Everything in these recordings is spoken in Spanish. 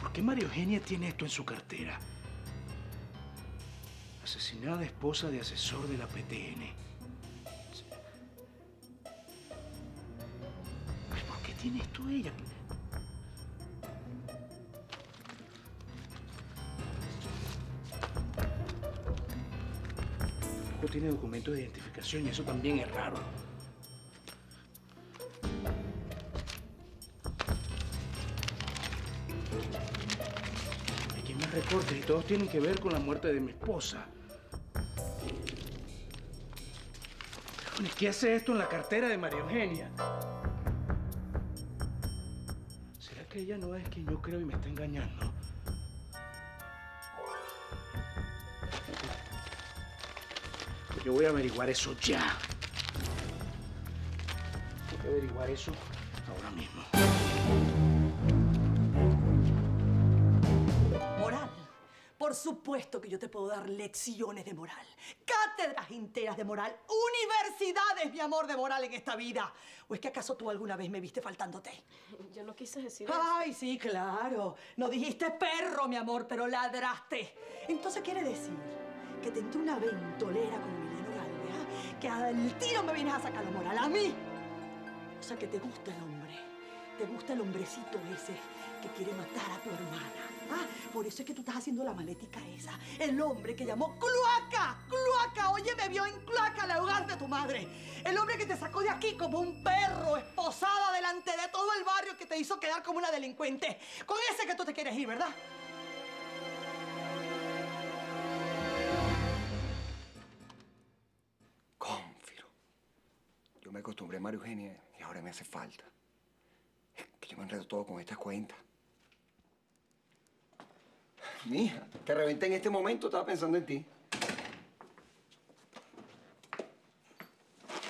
¿Por qué María Eugenia tiene esto en su cartera? Asesinada esposa de asesor de la PTN. ¿Por qué tiene esto ella? Tampoco tiene documentos de identificación y eso también es raro. Todos tienen que ver con la muerte de mi esposa. ¿Qué hace esto en la cartera de María Eugenia? ¿Será que ella no es quien yo creo y me está engañando? Yo voy a averiguar eso ya. Voy a averiguar eso supuesto que yo te puedo dar lecciones de moral. Cátedras enteras de moral. Universidades, mi amor, de moral en esta vida. ¿O es que acaso tú alguna vez me viste faltándote? Yo no quise decir eso. Ay, sí, claro. No dijiste perro, mi amor, pero ladraste. Entonces quiere decir que te entró una ventolera con Emiliano Galvez, ¿ah? Que al tiro me vienes a sacar la moral a mí. O sea que te gusta el hombre. Te gusta el hombrecito ese que quiere matar a tu hermana. ¿ah? Por eso es que tú estás haciendo la maletica esa. El hombre que llamó Cloaca. Cloaca. Oye, me vio en Cloaca, el hogar de tu madre. El hombre que te sacó de aquí como un perro, esposada delante de todo el barrio que te hizo quedar como una delincuente. Con ese que tú te quieres ir, ¿verdad? Cónfiro. Yo me acostumbré a María Eugenia y ahora me hace falta. Es que yo me enredo todo con estas cuentas. Mija, te reventé en este momento, estaba pensando en ti.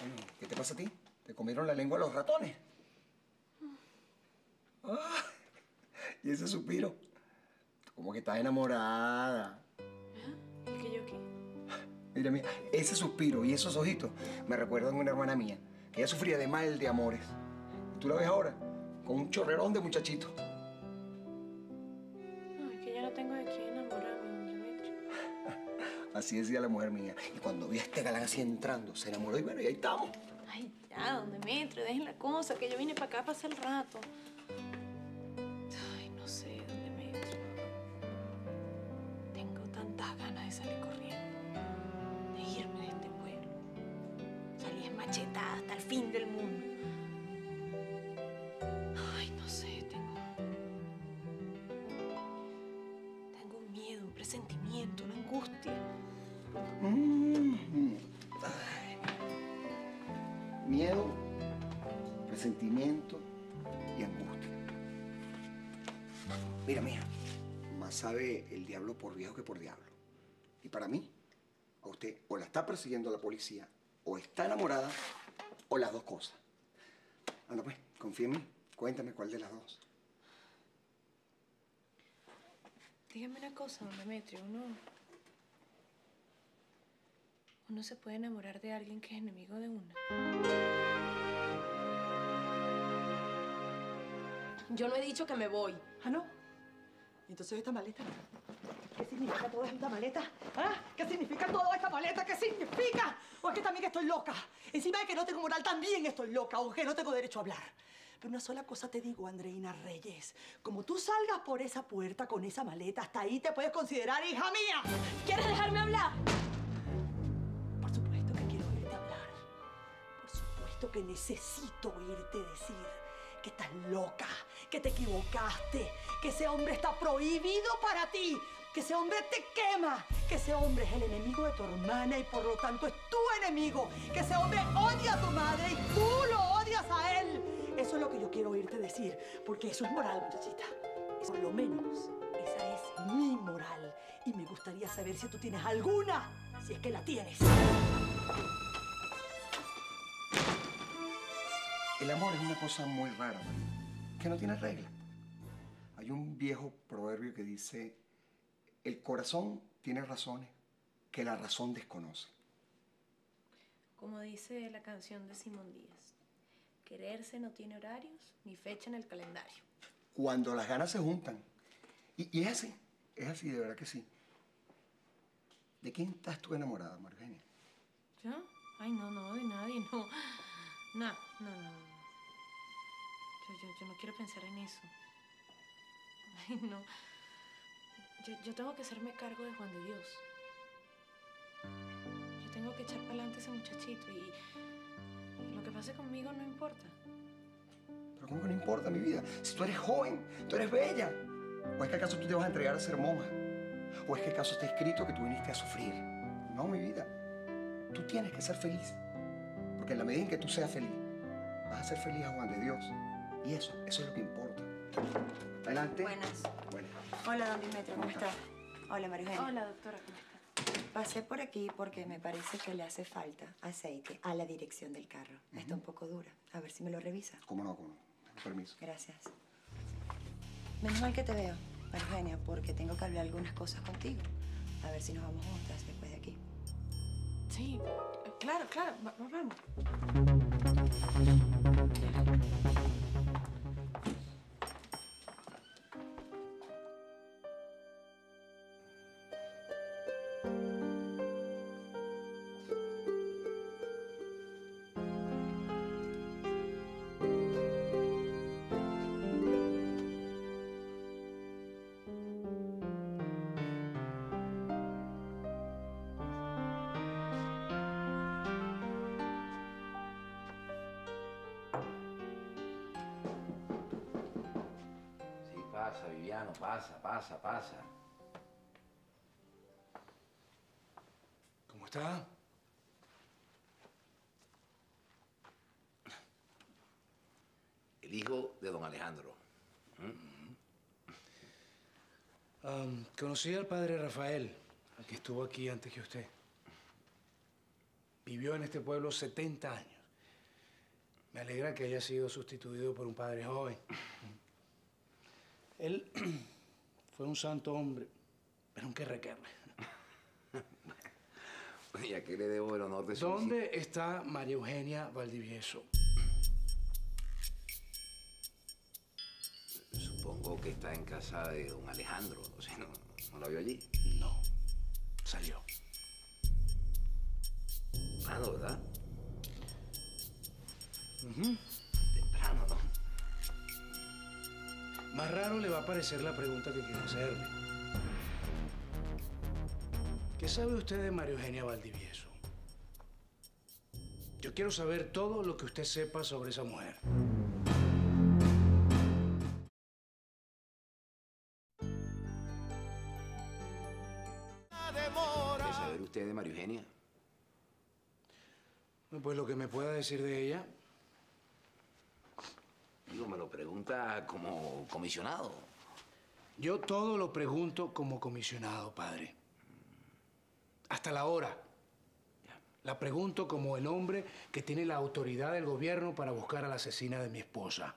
Bueno, ¿Qué te pasa a ti? ¿Te comieron la lengua los ratones? Ah, y ese suspiro. Como que estás enamorada. ¿Y que yo qué? Mira, mira, ese suspiro y esos ojitos me recuerdan a una hermana mía que ella sufría de mal de amores. Y tú la ves ahora con un chorrerón de muchachito. Así decía la mujer mía. Y cuando vi a este galán así entrando, se enamoró y bueno, y ahí estamos. Ay, ya, don Demetrio, dejen la cosa, que yo vine para acá a pasar el rato. Viejo que por diablo. Y para mí, a usted o la está persiguiendo la policía, o está enamorada, o las dos cosas. Anda pues, confía en mí. Cuéntame cuál de las dos. Dígame una cosa, don Demetrio, uno... Uno se puede enamorar de alguien que es enemigo de uno. Yo no he dicho que me voy. ¿Ah, no? Entonces esta maleta. ¿Qué significa toda esta maleta? ¿Ah? ¿Qué significa toda esta maleta? ¿Qué significa? O es que también estoy loca. Encima de que no tengo moral, también estoy loca. O que no tengo derecho a hablar. Pero una sola cosa te digo, Andreina Reyes. Como tú salgas por esa puerta con esa maleta, hasta ahí te puedes considerar hija mía. ¿Quieres dejarme hablar? Por supuesto que quiero oírte hablar. Por supuesto que necesito oírte decir que estás loca, que te equivocaste, que ese hombre está prohibido para ti, que ese hombre te quema, que ese hombre es el enemigo de tu hermana y por lo tanto es tu enemigo, que ese hombre odia a tu madre y tú lo odias a él. Eso es lo que yo quiero oírte decir, porque eso es moral, muchachita. Por lo menos esa es mi moral. Y me gustaría saber si tú tienes alguna, si es que la tienes. El amor es una cosa muy rara, María, que no tiene regla. Hay un viejo proverbio que dice, el corazón tiene razones que la razón desconoce. Como dice la canción de Simón Díaz, quererse no tiene horarios ni fecha en el calendario. Cuando las ganas se juntan. Y, y es así, es así, de verdad que sí. ¿De quién estás tú enamorada, Margenia? ¿Yo? Ay, no, no, de nadie, no. No, no, no, no. Yo, yo, yo no quiero pensar en eso. Ay, no. Yo, tengo que hacerme cargo de Juan de Dios. Yo tengo que echar para adelante ese muchachito y, y lo que pase conmigo no importa. Pero ¿cómo que no importa, mi vida? Si tú eres joven, tú eres bella. ¿O es que acaso tú te vas a entregar a ser monja? ¿O es que acaso está escrito que tú viniste a sufrir? No, mi vida. Tú tienes que ser feliz. Porque en la medida en que tú seas feliz, vas a ser feliz a Juan de Dios. Y eso, eso es lo que importa. Adelante. Buenas. Buenas. Hola, don Dimetrio, ¿cómo está? Hola, María Eugenia. Hola, doctora, ¿cómo está? Pasé por aquí porque me parece que le hace falta aceite a la dirección del carro. Está un poco dura. A ver si me lo revisa. ¿Cómo no? ¿Cómo no? Permiso. Gracias. Menos mal que te veo, María Eugenia, porque tengo que hablar algunas cosas contigo. A ver si nos vamos juntas después de aquí. Sí, claro, claro, va- va- vamos. Viviano, pasa, pasa, pasa. ¿Cómo está? El hijo de don Alejandro. Conocí al padre Rafael, al que estuvo aquí antes que usted. Vivió en este pueblo 70 años. Me alegra que haya sido sustituido por un padre joven. Él fue un santo hombre, pero un que requerre. ¿Y a qué le debo el honor de su visita? ¿Dónde está María Eugenia Valdivieso? Supongo que está en casa de don Alejandro. O sea, no, no la vio allí. No, salió. Temprano, ¿verdad? Temprano, Más raro le va a parecer la pregunta que quiero hacerle. ¿Qué sabe usted de María Eugenia Valdivieso? Yo quiero saber todo lo que usted sepa sobre esa mujer. ¿Quiere saber usted de María Eugenia? Pues lo que me pueda decir de ella. Digo, me lo pregunta como comisionado. Yo todo lo pregunto como comisionado, padre. Hasta la hora. La pregunto como el hombre que tiene la autoridad del gobierno para buscar a la asesina de mi esposa.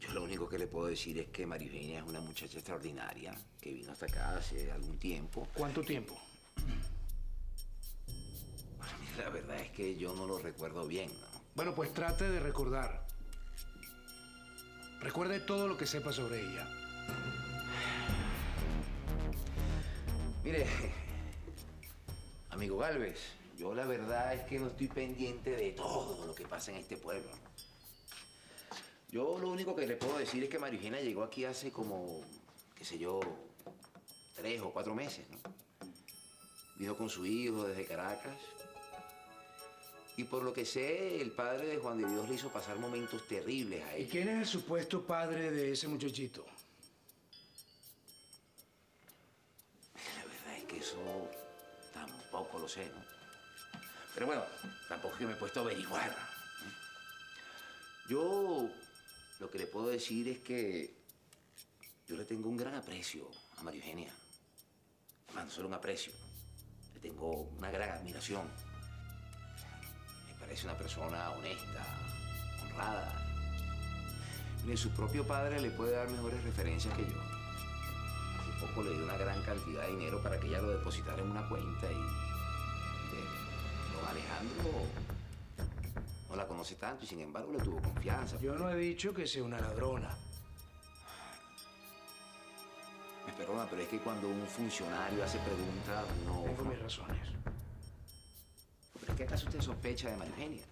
Yo lo único que le puedo decir es que María Eugenia es una muchacha extraordinaria que vino hasta acá hace algún tiempo. ¿Cuánto tiempo? La verdad es que yo no lo recuerdo bien, ¿no? Bueno, pues trate de recordar. Recuerde todo lo que sepa sobre ella. Mire, amigo Galvez, yo la verdad es que no estoy pendiente de todo lo que pasa en este pueblo. Yo lo único que le puedo decir es que María Eugenia llegó aquí hace como, qué sé yo, tres o cuatro meses, ¿no? Vino con su hijo desde Caracas. Y por lo que sé, el padre de Juan de Dios le hizo pasar momentos terribles a ¿Y ella. quién es el supuesto padre de ese muchachito? La verdad es que eso tampoco lo sé, ¿no? Pero bueno, tampoco es que me he puesto a averiguar. ¿no? Yo lo que le puedo decir es que yo le tengo un gran aprecio a María Eugenia. Además, no solo un aprecio, le tengo una gran admiración. Parece una persona honesta, honrada. Ni su propio padre le puede dar mejores referencias que yo. Hace poco le di una gran cantidad de dinero para que ella lo depositara en una cuenta y... mire, don Alejandro no la conoce tanto y sin embargo le tuvo confianza. Yo no he dicho que sea una ladrona. Me perdona, pero es que cuando un funcionario hace preguntas, no... Tengo mis razones. ¿Pero es que acaso usted sospecha de María Eugenia?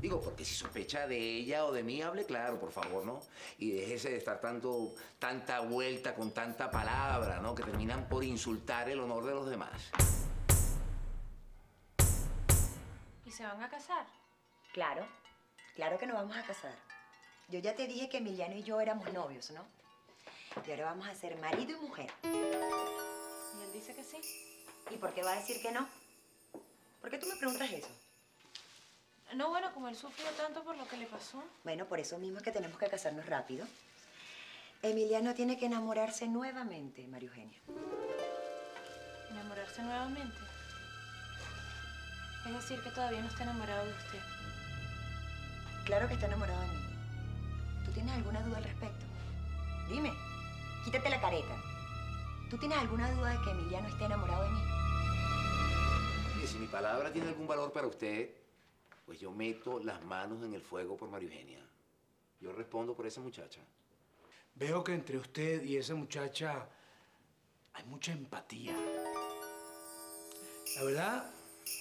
Digo, porque si sospecha de ella o de mí, hable claro, por favor, ¿no? Y déjese de estar tanto, tanta vuelta con tanta palabra, ¿no? Que terminan por insultar el honor de los demás. ¿Y se van a casar? Claro, claro que nos vamos a casar. Yo ya te dije que Emiliano y yo éramos novios, ¿no? Y ahora vamos a ser marido y mujer. Y él dice que sí. ¿Y por qué va a decir que no? ¿Por qué tú me preguntas eso? No, bueno, como él sufrió tanto por lo que le pasó. Bueno, por eso mismo es que tenemos que casarnos rápido. Emiliano tiene que enamorarse nuevamente, María Eugenia. Enamorarse nuevamente. Es decir, que todavía no está enamorado de usted. Claro que está enamorado de mí. ¿Tú tienes alguna duda al respecto? Dime, quítate la careta. ¿Tú tienes alguna duda de que Emiliano esté enamorado de mí? Si mi palabra tiene algún valor para usted, pues yo meto las manos en el fuego por María Eugenia. Yo respondo por esa muchacha. Veo que entre usted y esa muchacha hay mucha empatía. La verdad,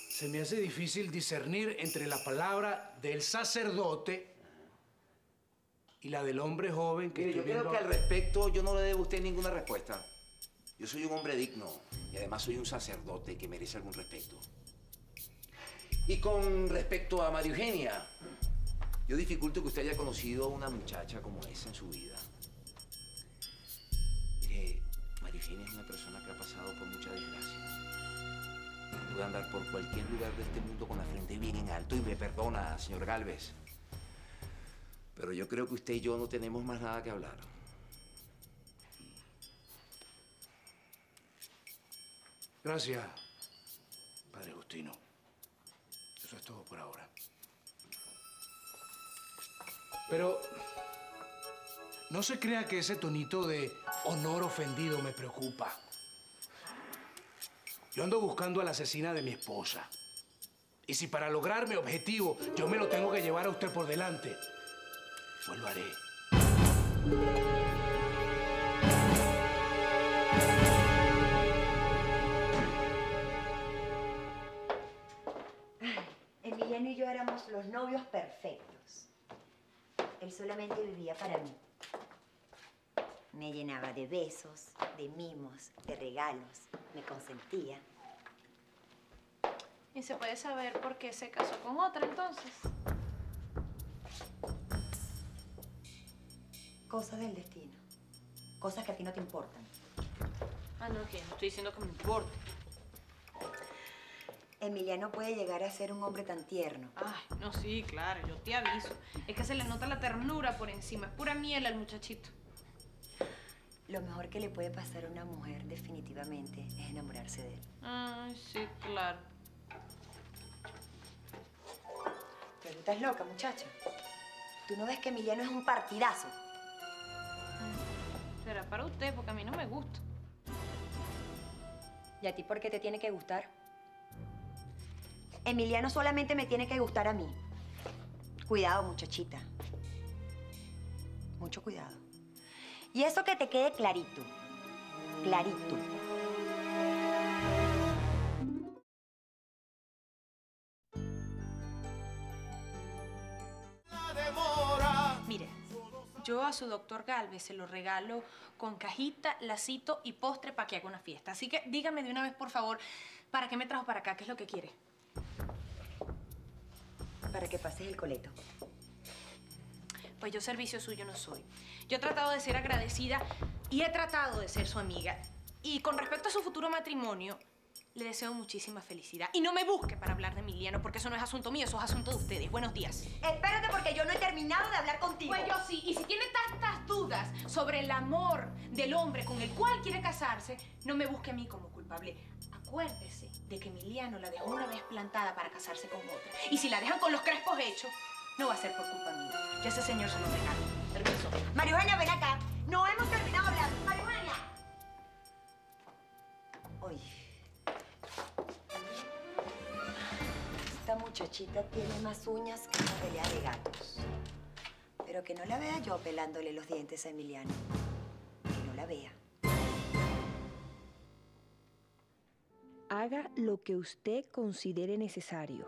se me hace difícil discernir entre la palabra del sacerdote y la del hombre joven que Mire, yo estoy creo viendo- que al respecto yo no le debo a usted ninguna respuesta. Yo soy un hombre digno y además soy un sacerdote que merece algún respeto. Y con respecto a María Eugenia, yo dificulto que usted haya conocido a una muchacha como esa en su vida. Mire, María Eugenia es una persona que ha pasado por mucha desgracia. Puede andar por cualquier lugar de este mundo con la frente bien en alto y me perdona, señor Galvez. Pero yo creo que usted y yo no tenemos más nada que hablar. Gracias, Padre Agustino. Pero no se crea que ese tonito de honor ofendido me preocupa. Yo ando buscando a la asesina de mi esposa. Y si para lograr mi objetivo yo me lo tengo que llevar a usted por delante, pues lo haré. Emiliano y yo éramos los novios perfectos. Él solamente vivía para mí. Me llenaba de besos, de mimos, de regalos, me consentía. ¿Y se puede saber por qué se casó con otra entonces? Cosas del destino. Cosas que a ti no te importan. Ah, no, que no estoy diciendo que me importe. Emiliano puede llegar a ser un hombre tan tierno. Ay, no, sí, claro, yo te aviso. Es que se le nota la ternura por encima. Es pura miel al muchachito. Lo mejor que le puede pasar a una mujer definitivamente es enamorarse de él. Ay, sí, claro. Pero tú estás loca, muchacha. ¿Tú no ves que Emiliano es un partidazo? Será para usted, porque a mí no me gusta. ¿Y a ti por qué te tiene que gustar? Emiliano solamente me tiene que gustar a mí. Cuidado, muchachita. Mucho cuidado. Y eso que te quede clarito. Clarito. Mire, yo a su doctor Galvez se lo regalo con cajita, lacito y postre para que haga una fiesta. Así que dígame de una vez, por favor, ¿para qué me trajo para acá? ¿Qué es lo que quiere? Para que pases el coleto. Pues yo servicio suyo no soy. Yo he tratado de ser agradecida y he tratado de ser su amiga. Y con respecto a su futuro matrimonio, le deseo muchísima felicidad. Y no me busque para hablar de Emiliano, porque eso no es asunto mío, eso es asunto de ustedes. Buenos días. Espérate porque yo no he terminado de hablar contigo. Pues yo sí, y si tiene tantas dudas sobre el amor del hombre con el cual quiere casarse, no me busque a mí como culpable. Acuérdese de que Emiliano la dejó una vez plantada para casarse con otra. Y si la dejan con los crespos hechos, no va a ser por culpa mía. Yo a ese señor se lo regalo. Permiso. María Eugenia, ven acá. No hemos terminado de hablar. María Eugenia. Oye. Muchachita tiene más uñas que una pelea de gatos. Pero que no la vea yo pelándole los dientes a Emiliano. Que no la vea. Haga lo que usted considere necesario,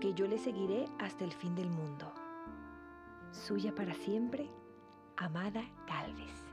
que yo le seguiré hasta el fin del mundo. Suya para siempre, Amada Galvez.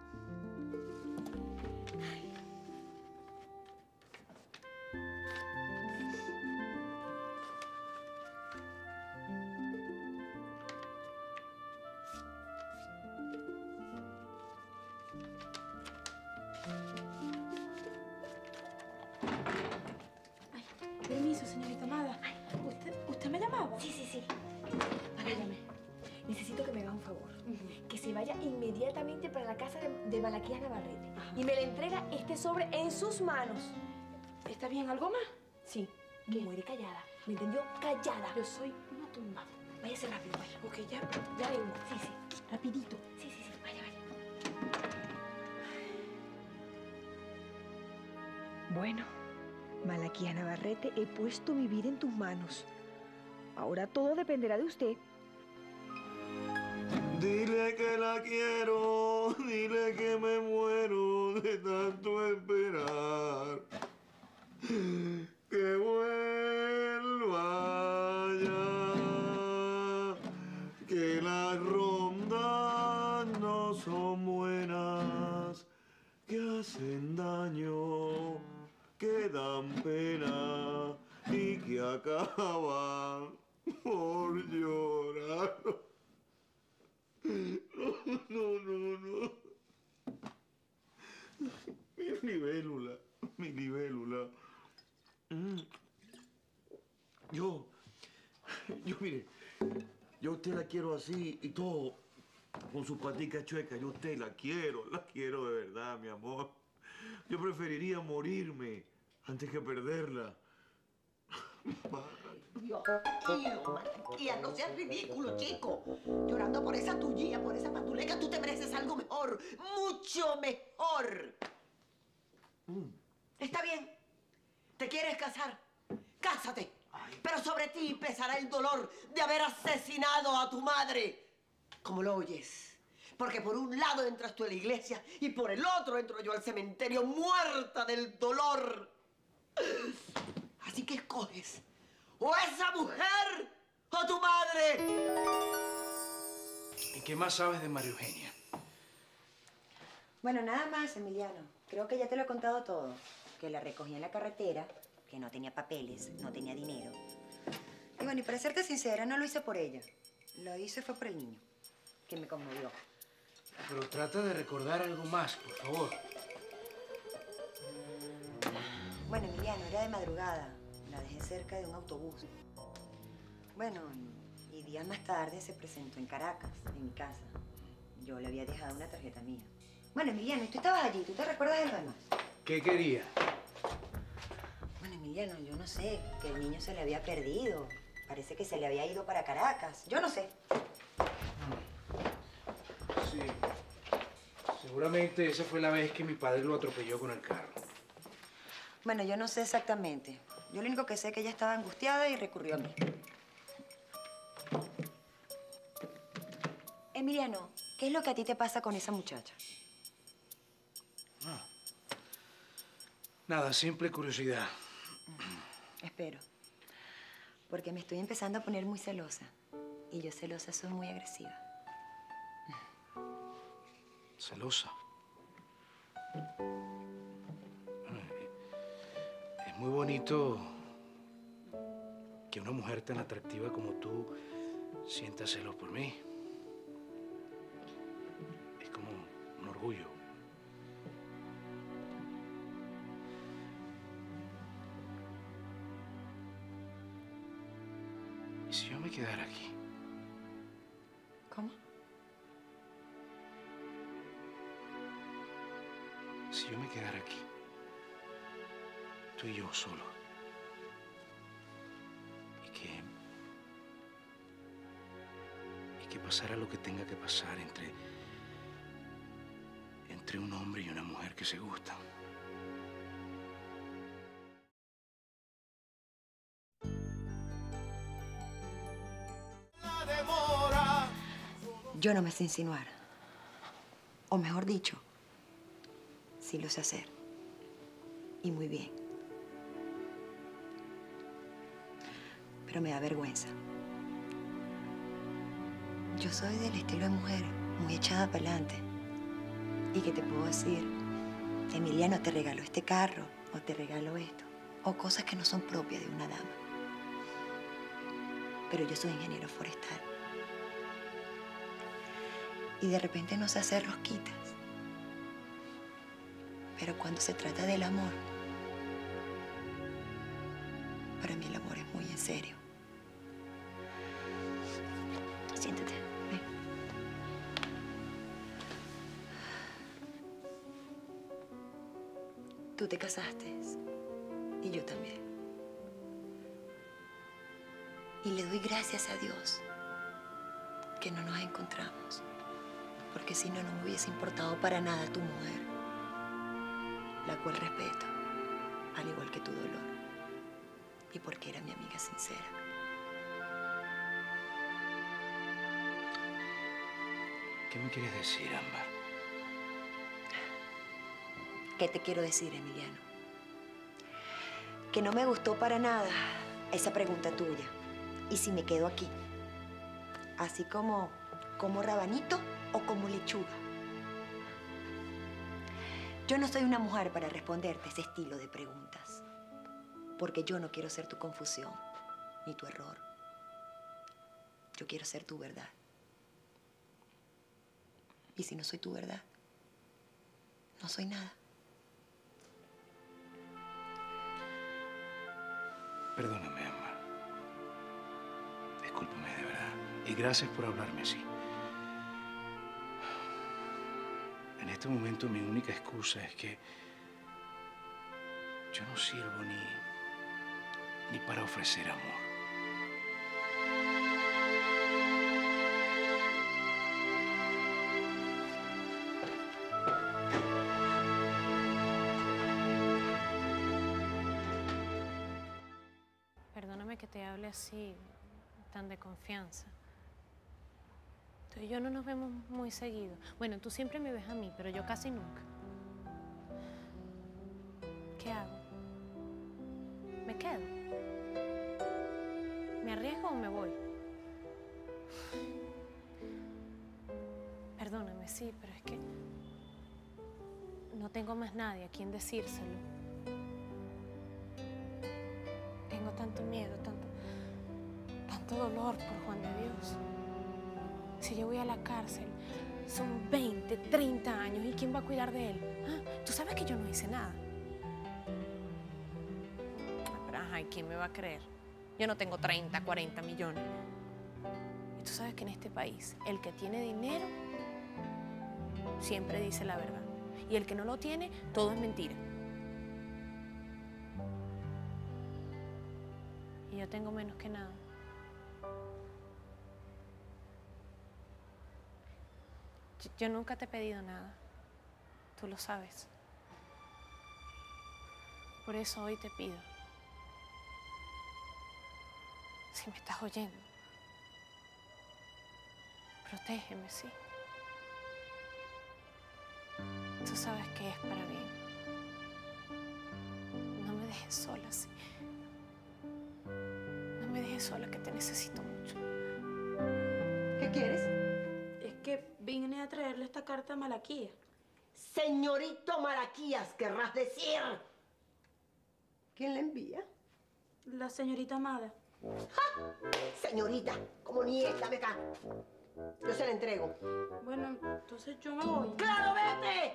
Yo soy una tumba. Váyase rápido, vaya. Ok, ya. Ya vengo. Sí, sí. Rapidito. Sí, sí, sí. Vaya, vaya. Bueno, Malaquía Navarrete, he puesto mi vida en tus manos. Ahora todo dependerá de usted. Dile que la quiero, dile que me muero de tanto esperar. Que vuelva acaban por llorar. No, no, no. Mi libélula, mi libélula. Mm. Yo, yo mire, yo usted la quiero así y todo, con su patica chueca. Yo usted la quiero, la quiero de verdad, mi amor. Yo preferiría morirme antes que perderla. Dios mío, Malaquía, no seas ridículo, chico. Llorando por esa tuya, por esa patuleca, tú te mereces algo mejor, mucho mejor. Está bien. ¿Te quieres casar? Cásate. Pero sobre ti pesará el dolor de haber asesinado a tu madre. Como lo oyes. Porque por un lado entras tú a la iglesia y por el otro entro yo al cementerio muerta del dolor. Así que escoges o esa mujer o tu madre. ¿Y qué más sabes de María Eugenia? Bueno, nada más, Emiliano. Creo que ya te lo he contado todo. Que la recogí en la carretera, que no tenía papeles, no tenía dinero. Y bueno, y para serte sincera, no lo hice por ella. Lo hice fue por el niño, que me conmovió. Pero trata de recordar algo más, por favor. Bueno, Emiliano, era de madrugada. La dejé cerca de un autobús. Bueno, y días más tarde se presentó en Caracas, en mi casa. Yo le había dejado una tarjeta mía. Bueno, Emiliano, tú estabas allí, ¿tú te recuerdas de lo demás? ¿Qué quería? Bueno, Emiliano, yo no sé, que el niño se le había perdido. Parece que se le había ido para Caracas. Yo no sé. Sí. Seguramente esa fue la vez que mi padre lo atropelló con el carro. Bueno, yo no sé exactamente. Yo lo único que sé es que ella estaba angustiada y recurrió a mí. Emiliano, ¿qué es lo que a ti te pasa con esa muchacha? Nada, simple curiosidad. Espero. Porque me estoy empezando a poner muy celosa. Y yo celosa soy muy agresiva. Celosa. Muy bonito que una mujer tan atractiva como tú sienta celos por mí. Es como un orgullo. pasar entre. entre un hombre y una mujer que se gustan. Yo no me sé insinuar. O mejor dicho, sí lo sé hacer. Y muy bien. Pero me da vergüenza. Yo soy del estilo de mujer, muy echada para adelante. ¿Y qué te puedo decir? Emiliano te regaló este carro, o te regaló esto, o cosas que no son propias de una dama. Pero yo soy ingeniero forestal. Y de repente no sé hacer rosquitas. Pero cuando se trata del amor, para mí el amor es muy en serio. Te casaste y yo también. Y le doy gracias a Dios que no nos encontramos, porque si no, no me hubiese importado para nada tu mujer, la cual respeto, al igual que tu dolor, y porque era mi amiga sincera. ¿Qué me quieres decir, Ámbar? ¿Qué te quiero decir, Emiliano? Que no me gustó para nada esa pregunta tuya. ¿Y si me quedo aquí? Así como, como rabanito o como lechuga. Yo no soy una mujer para responderte ese estilo de preguntas. Porque yo no quiero ser tu confusión, ni tu error. Yo quiero ser tu verdad. Y si no soy tu verdad, no soy nada. Perdóname, Ámbar. Discúlpame de verdad. Y gracias por hablarme así. En este momento mi única excusa es que yo no sirvo ni, ni para ofrecer amor. Así, tan de confianza. Tú y yo no nos vemos muy seguido. Bueno, tú siempre me ves a mí, pero yo casi nunca. ¿Qué hago? ¿Me quedo? ¿Me arriesgo o me voy? Perdóname, sí, pero es que no tengo más nadie a quien decírselo. Por Juan de Dios. Si yo voy a la cárcel, son 20, 30 años, ¿y quién va a cuidar de él? Ah, Tú sabes que yo no hice nada. Pero, ajá, ¿y quién me va a creer? Yo no tengo 30, 40 millones. Y tú sabes que en este país, el que tiene dinero siempre dice la verdad. Y el que no lo tiene, todo es mentira. Yo- nunca te he pedido nada. Tú lo sabes. Por eso hoy te pido. Si me estás oyendo, protégeme, sí. Tú sabes que es para bien. No me dejes sola, sí. No me dejes sola, que te necesito mucho. ¿Qué quieres? Vine a traerle esta carta a Malaquía. Señorito Malaquías, querrás decir. ¿Quién la envía? La señorita Amada. Señorita, como nieta, dame acá. Yo se la entrego. Bueno, entonces yo me voy. ¡Claro, vete!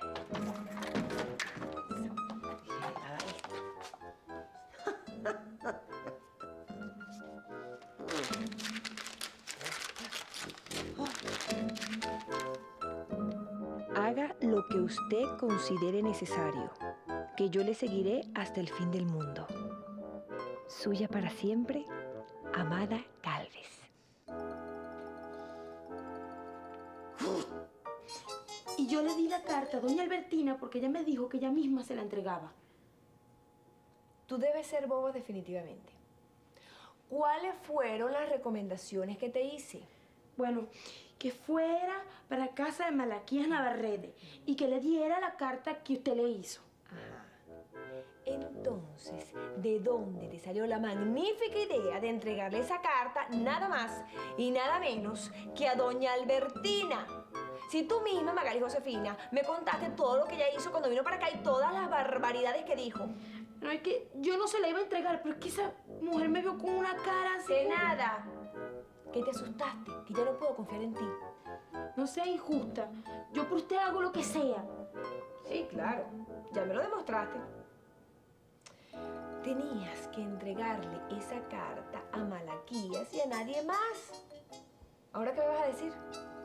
lo que usted considere necesario, que yo le seguiré hasta el fin del mundo. Suya para siempre, Amada Galvez. Y yo le di la carta a doña Albertina porque ella me dijo que ella misma se la entregaba. Tú debes ser bobo definitivamente. ¿Cuáles fueron las recomendaciones que te hice? Bueno, que fuera para casa de Malaquías Navarrete y que le diera la carta que usted le hizo. Entonces, ¿de dónde te salió la magnífica idea de entregarle esa carta nada más y nada menos que a doña Albertina? Si tú misma, Magali Josefina, me contaste todo lo que ella hizo cuando vino para acá y todas las barbaridades que dijo. No es que yo no se la iba a entregar, pero es que esa mujer me vio con una cara así. De nada. Que te asustaste, que ya no puedo confiar en ti. No sea injusta. Yo por usted hago lo que sea. Sí, claro. Ya me lo demostraste. Tenías que entregarle esa carta a Malaquías y a nadie más. ¿Ahora qué me vas a decir?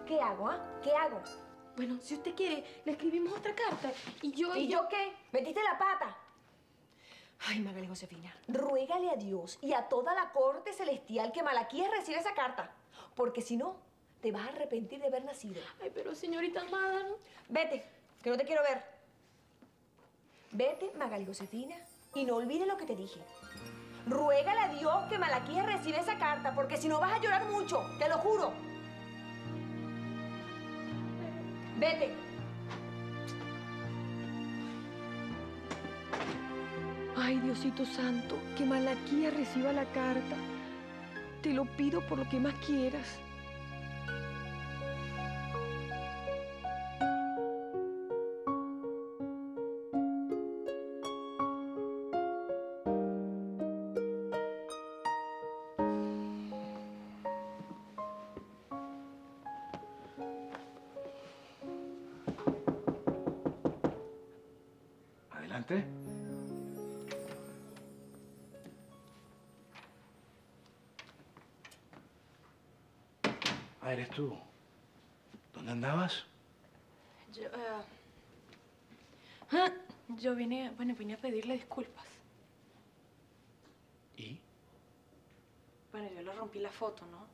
¿Qué hago, ah? ¿Qué hago? Bueno, si usted quiere, le escribimos otra carta y yo... ¿Y yo qué? ¿Metiste la pata? Ay, Magali Josefina, ruégale a Dios y a toda la corte celestial que Malaquías reciba esa carta. Porque si no, te vas a arrepentir de haber nacido. Ay, pero señorita amada, ¿no? Vete, que no te quiero ver. Vete, Magali Josefina, y no olvides lo que te dije. Ruégale a Dios que Malaquías reciba esa carta, porque si no vas a llorar mucho, te lo juro. Vete. Ay, Diosito Santo, que Malaquía reciba la carta. Te lo pido por lo que más quieras. Adelante. Eres tú. ¿Dónde andabas? Yo, ah, yo vine, bueno, vine a pedirle disculpas. ¿Y? Bueno, yo le rompí la foto, ¿no?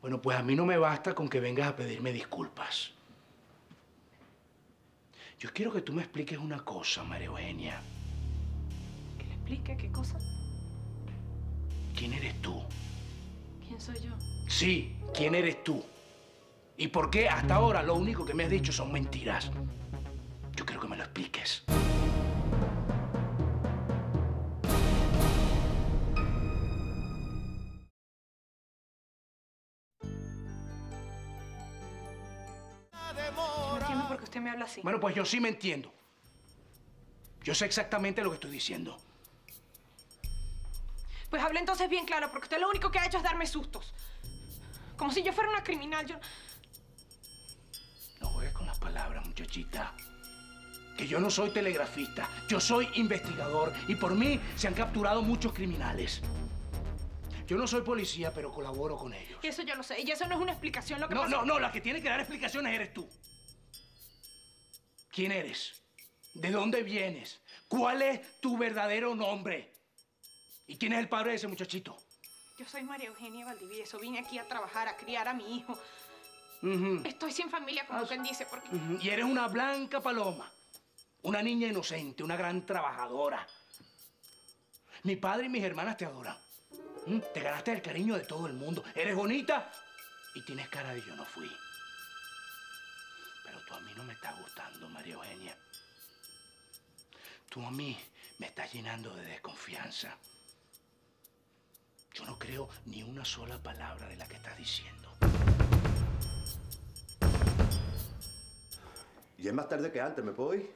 Bueno, pues a mí no me basta con que vengas a pedirme disculpas. Yo quiero que tú me expliques una cosa, María Eugenia. ¿Que le explique qué cosa? ¿Quién eres tú? ¿Quién soy yo? Sí, ¿quién eres tú? ¿Y por qué hasta ahora lo único que me has dicho son mentiras? Yo quiero que me lo expliques. No entiendo por qué usted me habla así. Bueno, pues yo sí me entiendo. Yo sé exactamente lo que estoy diciendo. Pues hable entonces bien claro, porque usted lo único que ha hecho es darme sustos. Como si yo fuera una criminal. Yo... No juegues con las palabras, muchachita. Que yo no soy telegrafista, yo soy investigador y por mí se han capturado muchos criminales. Yo no soy policía, pero colaboro con ellos. Y eso yo lo sé. Y eso no es una explicación lo que No, no, no, la que tiene que dar explicaciones eres tú. ¿Quién eres? ¿De dónde vienes? ¿Cuál es tu verdadero nombre? ¿Y quién es el padre de ese muchachito? Yo soy María Eugenia Valdivieso. Vine aquí a trabajar, a criar a mi hijo. Estoy sin familia, como quien dice, porque... Y eres una blanca paloma. Una niña inocente, una gran trabajadora. Mi padre y mis hermanas te adoran. ¿Mm? Te ganaste el cariño de todo el mundo. Eres bonita y tienes cara de yo no fui. Pero tú a mí no me estás gustando, María Eugenia. Tú a mí me estás llenando de desconfianza. Yo no creo ni una sola palabra de la que estás diciendo. Y es más tarde que antes, ¿me puedo ir?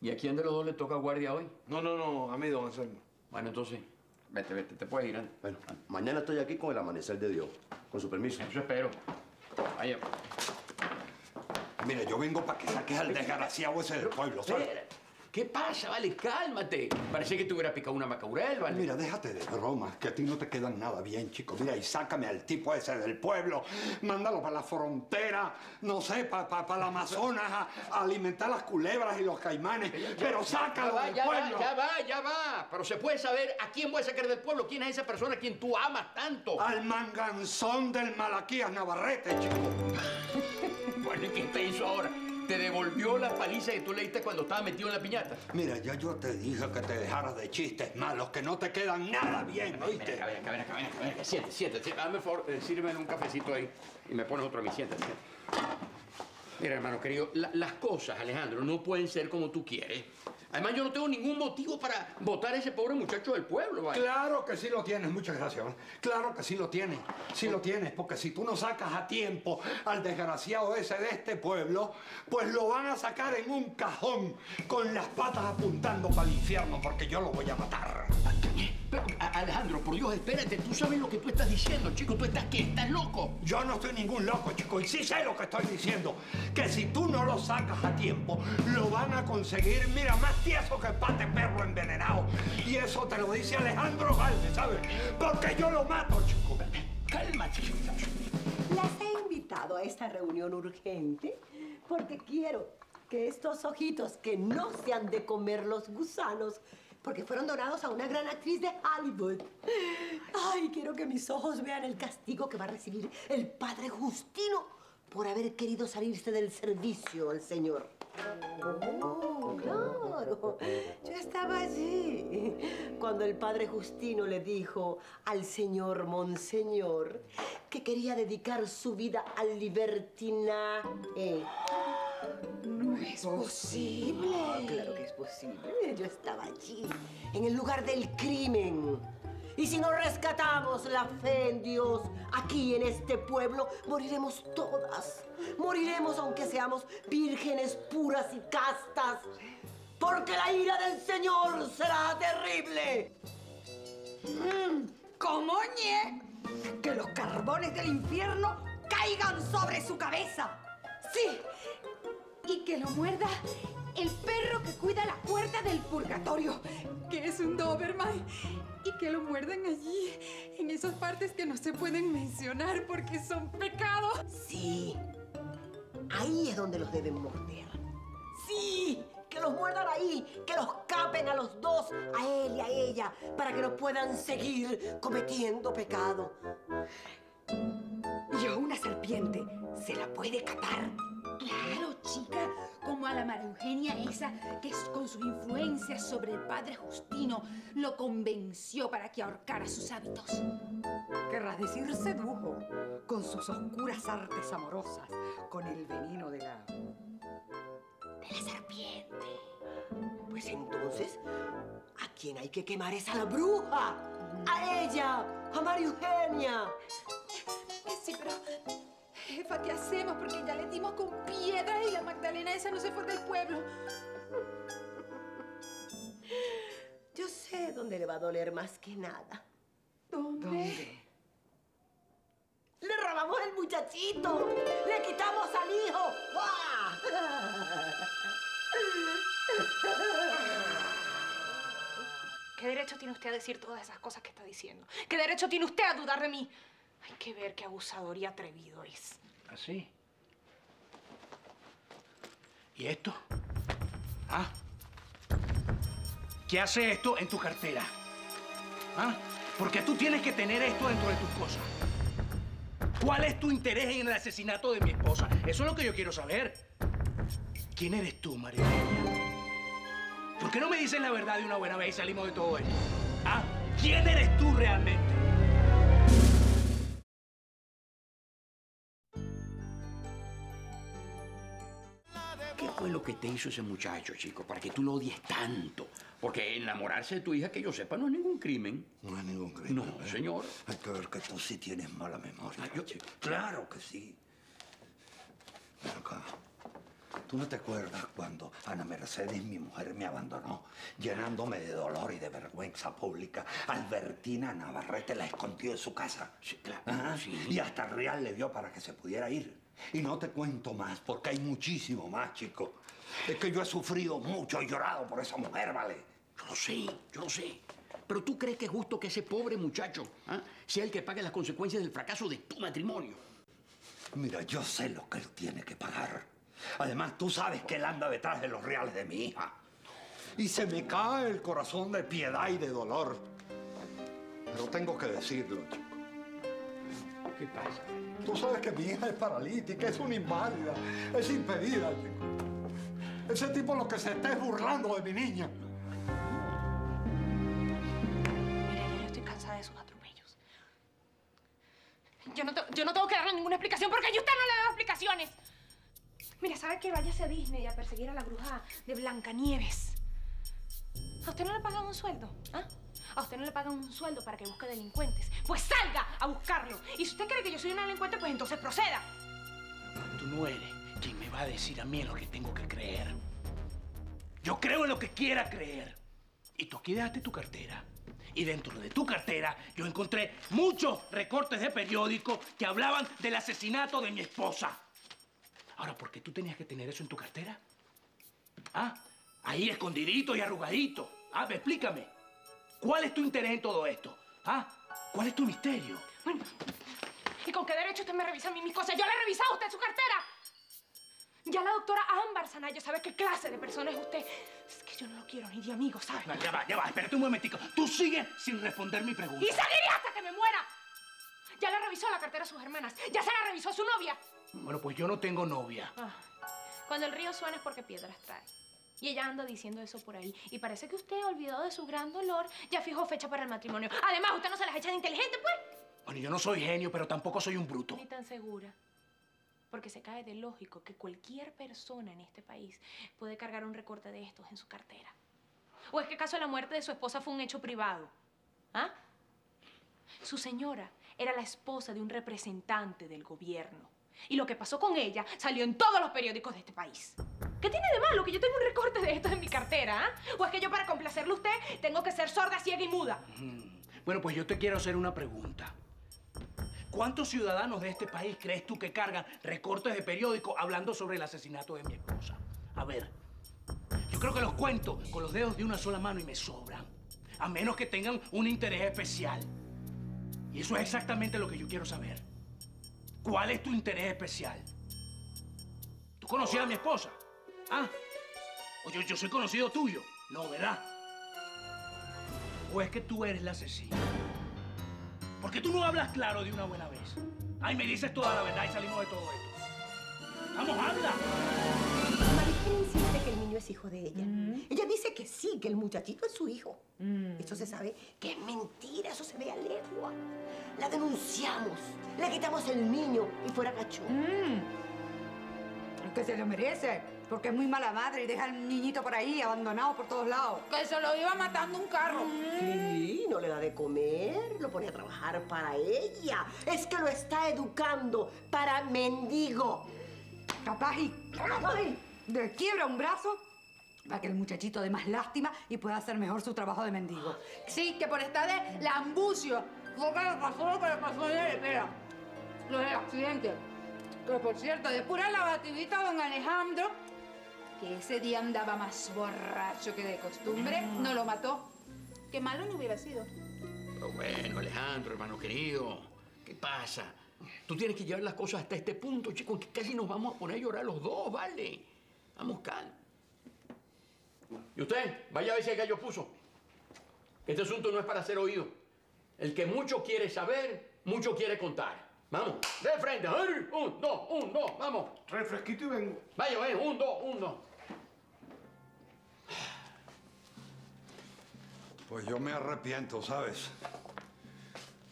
¿Y a quién de los dos le toca guardia hoy? No, no, no, a mí, don Anselmo. Bueno, entonces, vete, vete, te puedes ir, anda. Bueno, mañana estoy aquí con el amanecer de Dios. Con su permiso. Eso espero. Vaya. Mira, yo vengo para que saques al desgraciado ese del pueblo, ¿sabes? ¿Qué pasa? Vale, cálmate. Parece que te hubiera picado una macaurel, ¿vale? Mira, déjate de bromas, que a ti no te quedan nada bien, chico. Mira, y sácame al tipo ese del pueblo, mándalo para la frontera, no sé, para el Amazonas, a, a alimentar las culebras y los caimanes, pero sácalo ya del pueblo. ya va, ya va. Pero se puede saber a quién voy a sacar del pueblo, quién es esa persona a quien tú amas tanto. Al manganzón del Malaquías Navarrete, chico. Bueno, ¿y qué te hizo ahora? Te devolvió la paliza que tú le diste cuando estaba metido en la piñata. Mira, ya yo te dije que te dejaras de chistes malos, que no te quedan nada bien, Ven ¿oíste? ven ven ven ven acá. Siéntate, siéntate. el favor, eh, sírveme un cafecito ahí y me pones otro a mí. Siéntate, siéntate. Mira, hermano querido, la- las cosas, Alejandro, no pueden ser como tú quieres. Además, yo no tengo ningún motivo para votar a ese pobre muchacho del pueblo, vaya. Claro que sí lo tienes, muchas gracias. Claro que sí lo tienes, sí lo tienes, porque si tú no sacas a tiempo al desgraciado ese de este pueblo, pues lo van a sacar en un cajón con las patas apuntando para el infierno, porque yo lo voy a matar. Pero, Alejandro, por Dios, espérate. Tú sabes lo que tú estás diciendo, chico. ¿Tú estás qué? ¿Estás loco? Yo no estoy ningún loco, chico, y sí sé lo que estoy diciendo. Que si tú no lo sacas a tiempo, lo van a conseguir, mira, más tieso que pate perro envenenado. Y eso te lo dice Alejandro Galvez, ¿sabes? Porque yo lo mato, chico. Cálmate, Las he invitado a esta reunión urgente porque quiero que estos ojitos que no se han de comer los gusanos, porque fueron donados a una gran actriz de Hollywood. Ay, quiero que mis ojos vean el castigo que va a recibir el padre Justino por haber querido salirse del servicio al señor. Oh, claro. Yo estaba allí cuando el padre Justino le dijo al señor Monseñor que quería dedicar su vida al libertinaje. No es posible. claro que es posible. Yo estaba allí, en el lugar del crimen. Y si no rescatamos la fe en Dios aquí en este pueblo, moriremos todas. Moriremos aunque seamos vírgenes puras y castas. Porque la ira del Señor será terrible. Mm, ¿Cómo ñe? Que los carbones del infierno caigan sobre su cabeza. Sí. Y que lo muerda el perro que cuida la puerta del purgatorio, que es un Doberman. Y que lo muerdan allí, en esas partes que no se pueden mencionar porque son pecados. Sí. Ahí es donde los deben morder. Sí. Que los muerdan ahí, que los capen a los dos, a él y a ella, para que no puedan seguir cometiendo pecado. Y a una serpiente se la puede capar. Claro, chica, como a la María Eugenia esa que con su influencia sobre el padre Justino lo convenció para que ahorcara sus hábitos. Querrás decir sedujo, con sus oscuras artes amorosas, con el veneno de la... de la serpiente. Pues entonces, ¿a quién hay que quemar es a la bruja? A ella, a María Eugenia. Sí, pero... Jefa, ¿qué hacemos? Porque ya le dimos con piedras y la Magdalena esa no se fue del pueblo. Yo sé dónde le va a doler más que nada. ¿Dónde? Le robamos el muchachito. Le quitamos al hijo. ¿Qué derecho tiene usted a decir todas esas cosas que está diciendo? ¿Qué derecho tiene usted a dudar de mí? Hay que ver qué abusador y atrevido es. ¿Así? ¿Y esto? ¿Ah? ¿Qué hace esto en tu cartera? ¿Ah? Porque tú tienes que tener esto dentro de tus cosas. ¿Cuál es tu interés en el asesinato de mi esposa? Eso es lo que yo quiero saber. ¿Quién eres tú, María? ¿Por qué no me dices la verdad de una buena vez y salimos de todo esto? ¿Ah? ¿Quién eres tú realmente? Fue lo que te hizo ese muchacho, chico, para que tú lo odies tanto? Porque enamorarse de tu hija, que yo sepa, no es ningún crimen. No es ningún crimen. No, ¿eh? señor. Hay que ver que tú sí tienes mala memoria. Ah, yo- chico. Claro que sí. Ven acá. ¿Tú no te acuerdas cuando Ana Mercedes, mi mujer, me abandonó, llenándome de dolor y de vergüenza pública? Albertina Navarrete la escondió en su casa. Sí, claro, Ajá. sí. Y hasta Real le dio para que se pudiera ir. Y no te cuento más, porque hay muchísimo más, chico. Es que yo he sufrido mucho y llorado por esa mujer, ¿vale? Yo lo sé, yo lo sé. Pero tú crees que es justo que ese pobre muchacho ah, sea el que pague las consecuencias del fracaso de tu matrimonio. Mira, yo sé lo que él tiene que pagar. Además, tú sabes que él anda detrás de los reales de mi hija. Y se me cae el corazón de piedad y de dolor. Pero tengo que decirlo, chico. ¿Qué pasa? Tú sabes que mi hija es paralítica, es una inválida, es impedida, chico. Ese tipo lo que se está es burlando de mi niña. Mire, yo estoy cansada de sus atropellos. Yo no, te- yo no tengo que darle ninguna explicación porque yo a usted no le he dado explicaciones. Mire, ¿sabe qué? Váyase a Disney a perseguir a la bruja de Blancanieves. ¿A usted no le pagan un sueldo? ¿Ah? ¿A usted no le pagan un sueldo para que busque delincuentes? Pues salga a buscarlo. Y si usted cree que yo soy una delincuente, pues entonces proceda. Tú no eres quien me va a decir a mí lo que tengo que creer. Yo creo en lo que quiera creer. Y tú aquí dejaste tu cartera. Y dentro de tu cartera yo encontré muchos recortes de periódico que hablaban del asesinato de mi esposa. Ahora, ¿por qué tú tenías que tener eso en tu cartera? ¿Ah? Ahí escondidito y arrugadito. Ah, explícame. ¿Cuál es tu interés en todo esto? ¿Ah? ¿Cuál es tu misterio? ¿Y con qué derecho usted me revisa a mí mis cosas? Yo le he revisado a usted su cartera. Ya la doctora Ámbar Sanaya sabe qué clase de persona es usted. Es que yo no lo quiero ni de amigo, ¿sabe? No, ya va, ya va, espérate un momentico. Tú sigues sin responder mi pregunta. Y seguiré hasta que me muera. Ya le revisó la cartera a sus hermanas. Ya se la revisó a su novia. Bueno, pues yo no tengo novia. Ah, Cuando el río suena es porque piedras trae. Y ella anda diciendo eso por ahí. Y parece que usted, olvidado de su gran dolor, ya fijó fecha para el matrimonio. Además, usted no se las echa de inteligente, pues. Bueno, yo no soy genio, pero tampoco soy un bruto. Ni tan segura. Porque se cae de lógico que cualquier persona en este país puede cargar un recorte de estos en su cartera. ¿O es que acaso la muerte de su esposa fue un hecho privado? ¿Ah? Su señora era la esposa de un representante del gobierno. Y lo que pasó con ella salió en todos los periódicos de este país. ¿Qué tiene de malo que yo tenga un recorte de estos en mi cartera? ¿ah? ¿O es que yo para complacerle a usted tengo que ser sorda, ciega y muda? Bueno, pues yo te quiero hacer una pregunta. ¿Cuántos ciudadanos de este país crees tú que cargan recortes de periódico hablando sobre el asesinato de mi esposa? A ver, yo creo que los cuento con los dedos de una sola mano y me sobran. A menos que tengan un interés especial. Y eso es exactamente lo que yo quiero saber. ¿Cuál es tu interés especial? ¿Tú conocías a mi esposa? ¿Ah? ¿O yo, yo soy conocido tuyo? No, ¿verdad? ¿O es que tú eres la asesina? ¿Por qué tú no hablas claro de una buena vez? Ay, me dices toda la verdad y salimos de todo esto. Vamos, habla. Es hijo de ella. Ella dice que sí, que el muchachito es su hijo. Eso se sabe que es mentira, eso se ve a legua. La denunciamos, le quitamos el niño y fuera cachorro. Que se lo merece, porque es muy mala madre y deja al niñito por ahí, abandonado por todos lados. Que se lo iba matando un carro. Sí, no le da de comer, lo pone a trabajar para ella. Es que lo está educando para mendigo. Capaz y le quiebra un brazo para que el muchachito dé más lástima y pueda hacer mejor su trabajo de mendigo. Sí, que por estar de lambucio. Fue que le pasó lo que le pasó ayer, espera. Lo del accidente. Que por cierto, de pura lavativita don Alejandro, que ese día andaba más borracho que de costumbre, no lo mató. Qué malo no hubiera sido. Pero bueno, Alejandro, hermano querido, ¿qué pasa? Tú tienes que llevar las cosas hasta este punto, chicos, que casi nos vamos a poner a llorar los dos, ¿vale? Vamos, calma. ¿Y usted? Vaya a ver si el gallo puso. Este asunto no es para ser oído. El que mucho quiere saber, mucho quiere contar. Vamos, de frente. Un, dos, un, dos, vamos. Refresquito y vengo. Vaya, ven, un, dos, un, dos. Pues yo me arrepiento, ¿sabes?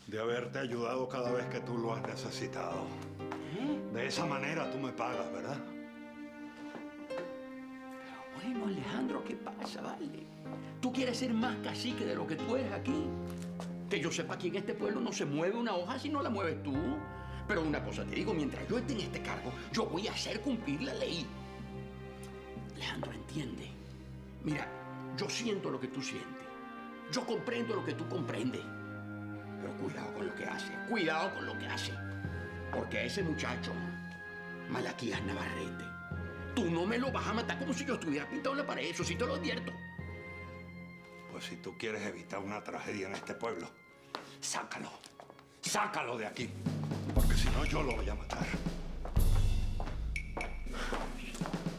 De haberte ayudado cada vez que tú lo has necesitado. De esa manera tú me pagas, ¿verdad? Bueno, Alejandro, ¿qué pasa, vale? ¿Tú quieres ser más cacique de lo que tú eres aquí? Que yo sepa que en este pueblo no se mueve una hoja si no la mueves tú. Pero una cosa te digo, mientras yo esté en este cargo, yo voy a hacer cumplir la ley. Alejandro, entiende. Mira, yo siento lo que tú sientes. Yo comprendo lo que tú comprendes. Pero cuidado con lo que hace. Cuidado con lo que hace. Porque ese muchacho, Malaquías Navarrete, tú no me lo vas a matar como si yo estuviera pintado en la pared. Eso sí te lo advierto. Pues si tú quieres evitar una tragedia en este pueblo, sácalo. Sácalo de aquí. Porque si no, yo lo voy a matar.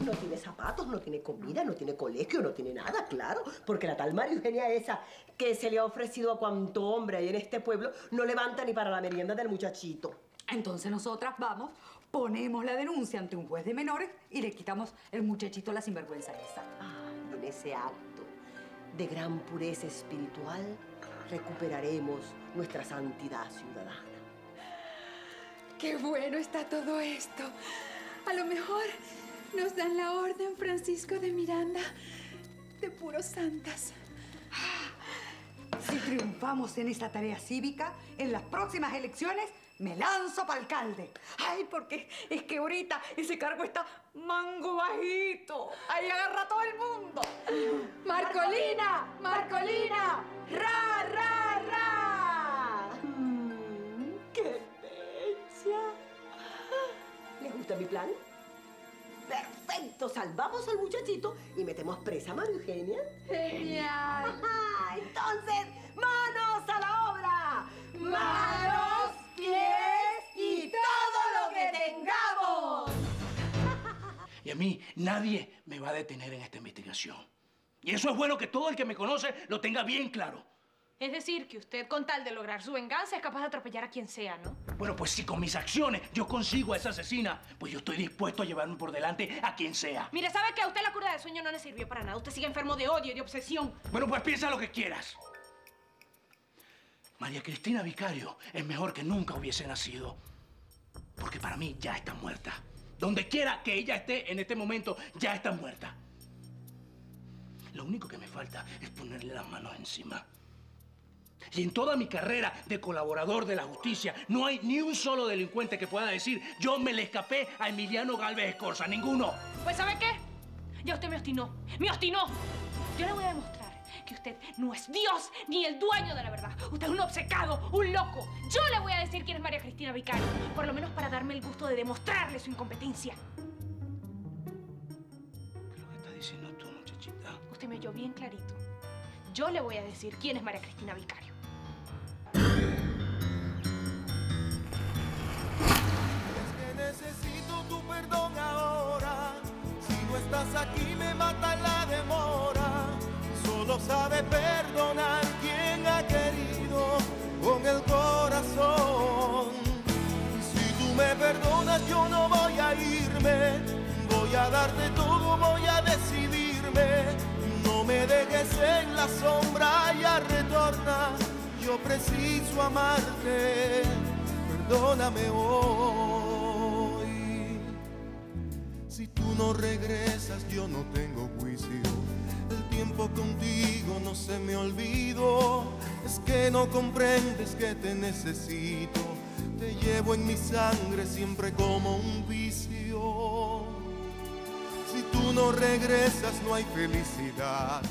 No tiene zapatos, no tiene comida, no tiene colegio, no tiene nada, claro. Porque la tal María Eugenia esa que se le ha ofrecido a cuanto hombre hay en este pueblo no levanta ni para la merienda del muchachito. Entonces nosotras vamos, ponemos la denuncia ante un juez de menores y le quitamos el muchachito a la sinvergüenza esa. En ese acto de gran pureza espiritual recuperaremos nuestra santidad ciudadana. Qué bueno está todo esto. A lo mejor nos dan la orden Francisco de Miranda de puros santas. Si triunfamos en esta tarea cívica, en las próximas elecciones me lanzo para alcalde. Ay, porque es que ahorita ese cargo está mango bajito. Ahí agarra todo el mundo. Marcolina, Marcolina, ra, ra, ra. Mm, ¡Qué bella! ¿Les gusta mi plan? Perfecto, salvamos al muchachito y metemos presa a María Eugenia. Genial. Entonces, manos a la obra. Manos, pies y todo lo que tengamos. Y a mí nadie me va a detener en esta investigación. Y eso es bueno que todo el que me conoce lo tenga bien claro. Es decir, que usted, con tal de lograr su venganza, es capaz de atropellar a quien sea, ¿no? Bueno, pues si con mis acciones yo consigo a esa asesina, pues yo estoy dispuesto a llevarme por delante a quien sea. Mire, ¿sabe que a usted la cura de sueño no le sirvió para nada? Usted sigue enfermo de odio y de obsesión. Bueno, pues piensa lo que quieras. María Cristina Vicario es mejor que nunca hubiese nacido. Porque para mí ya está muerta. Donde quiera que ella esté en este momento, ya está muerta. Lo único que me falta es ponerle las manos encima. Y en toda mi carrera de colaborador de la justicia, no hay ni un solo delincuente que pueda decir yo me le escapé a Emiliano Galvez Escorza. Ninguno. Pues ¿sabe qué? Ya usted me obstinó. ¡Me obstinó! Yo le voy a demostrar que usted no es Dios ni el dueño de la verdad. Usted es un obcecado, un loco. Yo le voy a decir quién es María Cristina Vicario. Por lo menos para darme el gusto de demostrarle su incompetencia. ¿Qué estás diciendo tú, muchachita? Usted me oyó bien clarito. Yo le voy a decir quién es María Cristina Vicario. necesito tu perdón ahora. Si no estás aquí me mata la demora. Solo sabe perdonar quien ha querido con el corazón. Si tú me perdonas yo no voy a irme. Voy a darte todo, voy a decidirme. No me dejes en la sombra, ya retorna. Yo preciso amarte. Perdóname hoy. Si tú no regresas, yo no tengo juicio. Tiempo contigo no se me olvidó. Es que no comprendes que te necesito. Te llevo en mi sangre siempre como un vicio. Si tú no regresas, no hay felicidad.